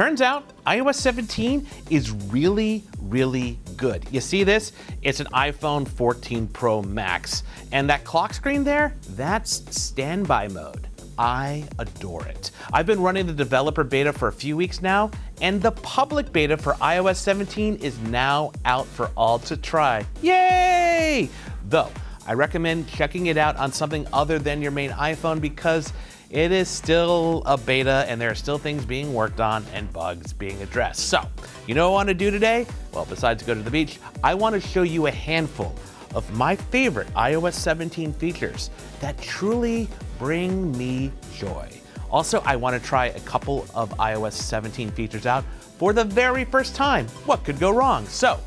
Turns out iOS 17 is really, really good. You see this? It's an iPhone 14 Pro Max. And that clock screen there, that's standby mode. I adore it. I've been running the developer beta for a few weeks now, and the public beta for iOS 17 is now out for all to try. Yay! Though, I recommend checking it out on something other than your main iPhone because it is still a beta and there are still things being worked on and bugs being addressed. So, you know what I want to do today? Well, besides go to the beach, I want to show you a handful of my favorite iOS 17 features that truly bring me joy. Also, I want to try a couple of iOS 17 features out for the very first time. What could go wrong? So,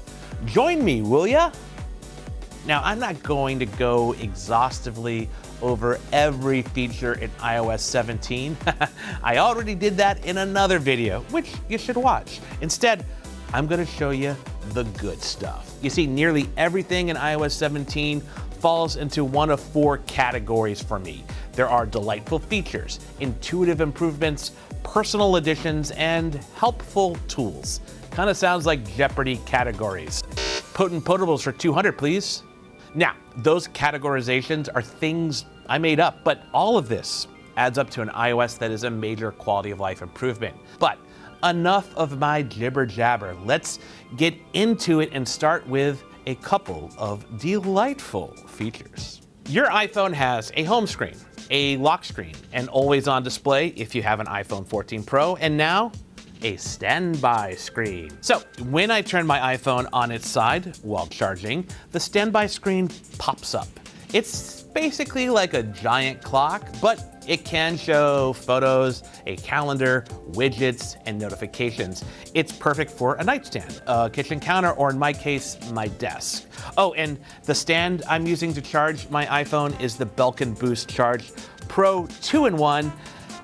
join me, will ya? Now, I'm not going to go exhaustively over every feature in iOS 17. I already did that in another video, which you should watch. Instead, I'm gonna show you the good stuff. You see, nearly everything in iOS 17 falls into one of four categories for me. There are delightful features, intuitive improvements, personal additions, and helpful tools. Kind of sounds like Jeopardy categories. Potent potables for 200, please. Now, those categorizations are things I made up, but all of this adds up to an iOS that is a major quality of life improvement. But enough of my jibber jabber. Let's get into it and start with a couple of delightful features. Your iPhone has a home screen, a lock screen, an always on display if you have an iPhone 14 Pro, and now a standby screen. So when I turn my iPhone on its side while charging, the standby screen pops up. It's basically like a giant clock, but it can show photos, a calendar, widgets, and notifications. It's perfect for a nightstand, a kitchen counter, or in my case, my desk. Oh, and the stand I'm using to charge my iPhone is the Belkin Boost Charge Pro 2-in-1.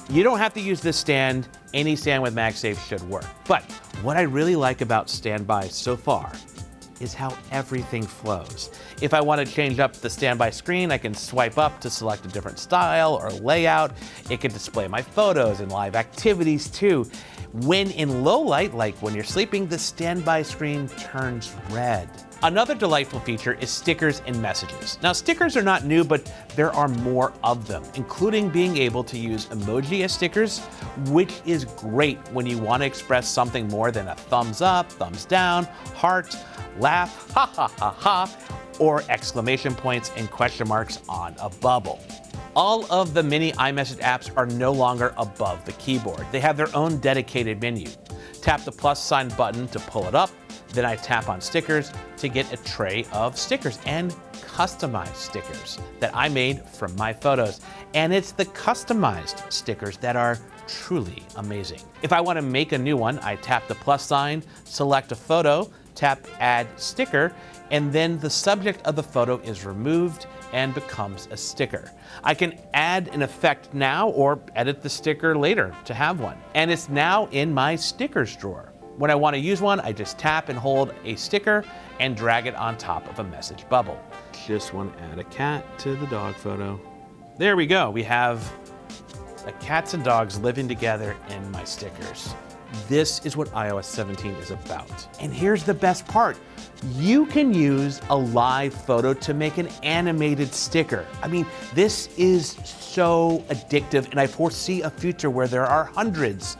You don't have to use this stand. Any stand with MagSafe should work. But what I really like about Standby so far is how everything flows. If I want to change up the standby screen, I can swipe up to select a different style or layout. It can display my photos and live activities too. When in low light, like when you're sleeping, the standby screen turns red. Another delightful feature is stickers and messages. Now, stickers are not new, but there are more of them, including being able to use emoji as stickers, which is great when you want to express something more than a thumbs up, thumbs down, heart, laugh, ha ha ha ha, or exclamation points and question marks on a bubble. All of the mini iMessage apps are no longer above the keyboard. They have their own dedicated menu. Tap the plus sign button to pull it up, then I tap on stickers to get a tray of stickers and customized stickers that I made from my photos. And it's the customized stickers that are truly amazing. If I want to make a new one, I tap the plus sign, select a photo, tap add sticker, and then the subject of the photo is removed and becomes a sticker. I can add an effect now or edit the sticker later to have one. And it's now in my stickers drawer. When I want to use one, I just tap and hold a sticker and drag it on top of a message bubble. Just want to add a cat to the dog photo. There we go. We have the cats and dogs living together in my stickers. This is what iOS 17 is about. And here's the best part. You can use a live photo to make an animated sticker. I mean, this is so addictive, and I foresee a future where there are hundreds,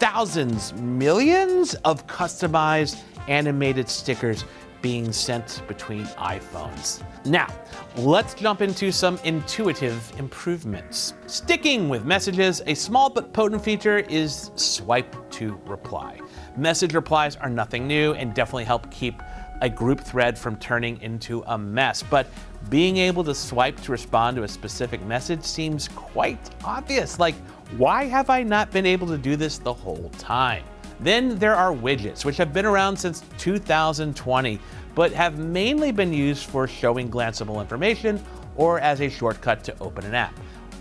thousands, millions of customized animated stickers being sent between iPhones. Now, let's jump into some intuitive improvements. Sticking with messages, a small but potent feature is swipe to reply. Message replies are nothing new and definitely help keep a group thread from turning into a mess, but being able to swipe to respond to a specific message seems quite obvious. Like, why have I not been able to do this the whole time? Then there are widgets, which have been around since 2020, but have mainly been used for showing glanceable information or as a shortcut to open an app.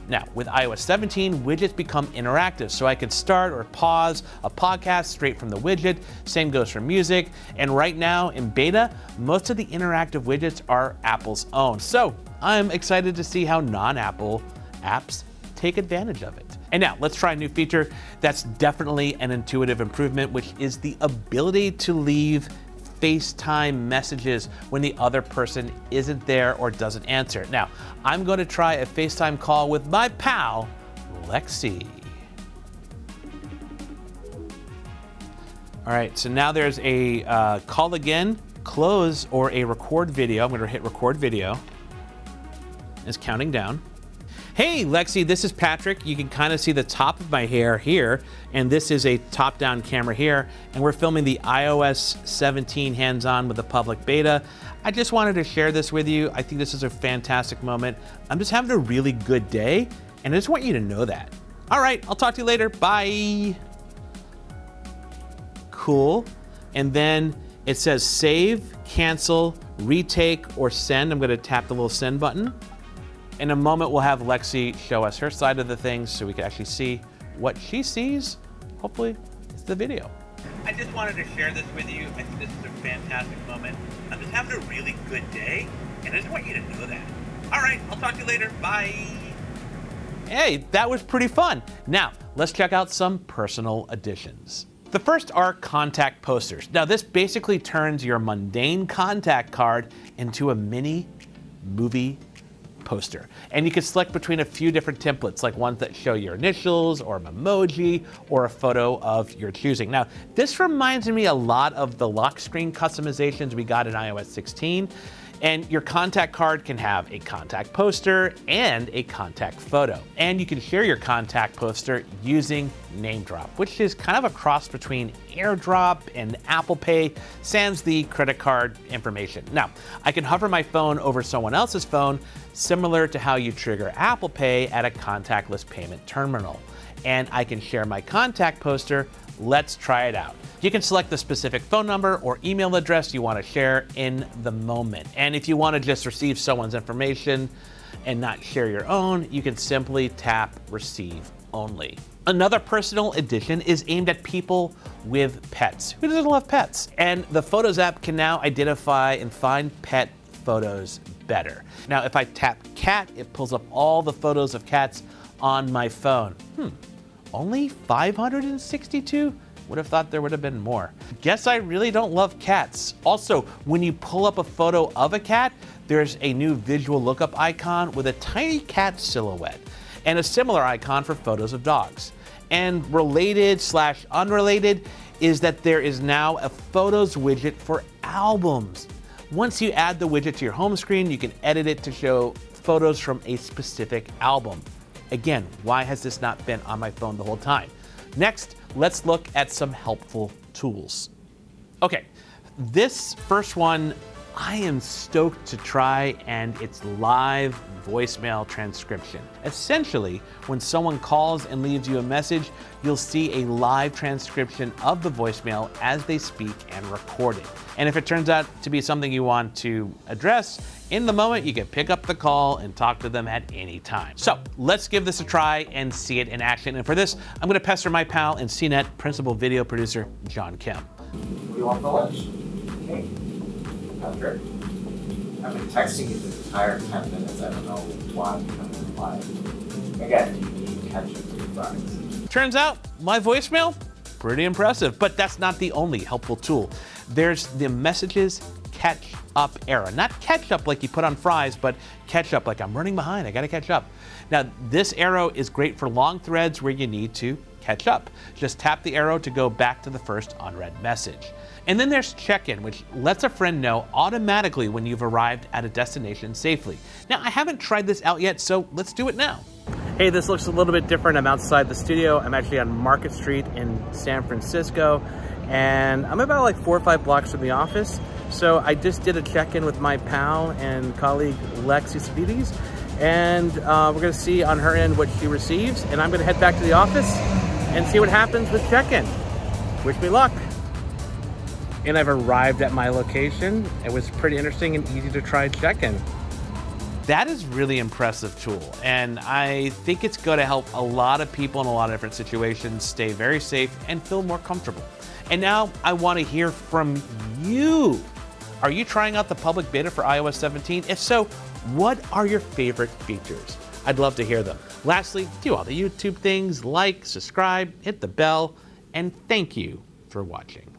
Now, with iOS 17, widgets become interactive, so I can start or pause a podcast straight from the widget. Same goes for music. And right now in beta, most of the interactive widgets are Apple's own. So I'm excited to see how non Apple apps take advantage of it. And now let's try a new feature that's definitely an intuitive improvement, which is the ability to leave FaceTime messages when the other person isn't there or doesn't answer. Now, I'm going to try a FaceTime call with my pal, Lexi. All right, so now there's a uh, call again, close, or a record video. I'm going to hit record video. It's counting down. Hey, Lexi, this is Patrick. You can kind of see the top of my hair here, and this is a top-down camera here, and we're filming the iOS 17 hands-on with the public beta. I just wanted to share this with you. I think this is a fantastic moment. I'm just having a really good day, and I just want you to know that. All right, I'll talk to you later. Bye. Cool. And then it says save, cancel, retake, or send. I'm gonna tap the little send button. In a moment, we'll have Lexi show us her side of the things so we can actually see what she sees. Hopefully, it's the video. I just wanted to share this with you. I think this is a fantastic moment. I'm just having a really good day, and I just want you to know that. All right, I'll talk to you later. Bye. Hey, that was pretty fun. Now, let's check out some personal additions. The first are contact posters. Now, this basically turns your mundane contact card into a mini movie poster. And you can select between a few different templates, like ones that show your initials or emoji or a photo of your choosing. Now, this reminds me a lot of the lock screen customizations we got in iOS 16. And your contact card can have a contact poster and a contact photo. And you can share your contact poster using NameDrop, which is kind of a cross between AirDrop and Apple Pay, sans the credit card information. Now, I can hover my phone over someone else's phone, similar to how you trigger Apple Pay at a contactless payment terminal. And I can share my contact poster. Let's try it out. You can select the specific phone number or email address you want to share in the moment. And if you want to just receive someone's information and not share your own, you can simply tap receive only. Another personal addition is aimed at people with pets. Who doesn't love pets? And the Photos app can now identify and find pet photos better. Now, if I tap cat, it pulls up all the photos of cats on my phone. Hmm, only 562? Would have thought there would have been more. Guess I really don't love cats. Also, when you pull up a photo of a cat, there's a new visual lookup icon with a tiny cat silhouette and a similar icon for photos of dogs. And related slash unrelated is that there is now a photos widget for albums. Once you add the widget to your home screen, you can edit it to show photos from a specific album. Again, why has this not been on my phone the whole time? Next, let's look at some helpful tools. Okay, this first one I am stoked to try, and it's live voicemail transcription. Essentially, when someone calls and leaves you a message, you'll see a live transcription of the voicemail as they speak and record it. And if it turns out to be something you want to address, in the moment, you can pick up the call and talk to them at any time. So let's give this a try and see it in action. And for this, I'm gonna pester my pal and CNET principal video producer, John Kim. You want for lunch? Okay. Patrick? I've been texting you this entire 10 minutes. I don't know why haven't replied. Again, you need ketchup to fries? Turns out my voicemail, pretty impressive, but that's not the only helpful tool. There's the messages catch up arrow. Not catch up like you put on fries, but catch up like I'm running behind, I gotta catch up. Now, this arrow is great for long threads where you need to catch up. Just tap the arrow to go back to the first unread message. And then there's check-in, which lets a friend know automatically when you've arrived at a destination safely. Now, I haven't tried this out yet, so let's do it now. Hey, this looks a little bit different. I'm outside the studio. I'm actually on Market Street in San Francisco, and I'm about like four or five blocks from the office. So I just did a check-in with my pal and colleague Lexi Savides, and uh, we're gonna see on her end what she receives, and I'm gonna head back to the office and see what happens with check-in. Wish me luck. And I've arrived at my location. It was pretty interesting and easy to try check-in. That is really impressive tool, and I think it's going to help a lot of people in a lot of different situations stay very safe and feel more comfortable. And now I want to hear from you. Are you trying out the public beta for iOS 17? If so, what are your favorite features? I'd love to hear them. Lastly, do all the YouTube things, like, subscribe, hit the bell, and thank you for watching.